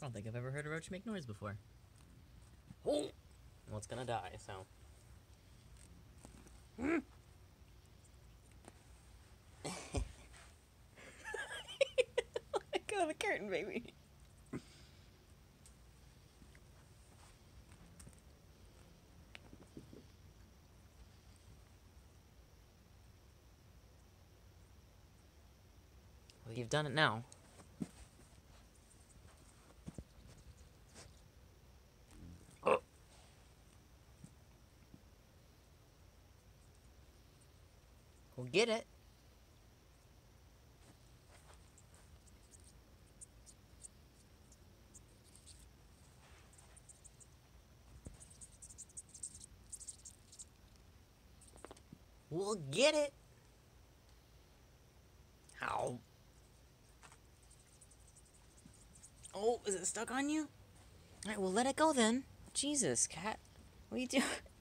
I don't think I've ever heard a roach make noise before. Oh! Well, it's gonna die, so. Let go of the curtain, baby. Well, you've done it now. We'll get it. We'll get it. How? Oh, is it stuck on you? Alright, well let it go then. Jesus, cat. What are you doing?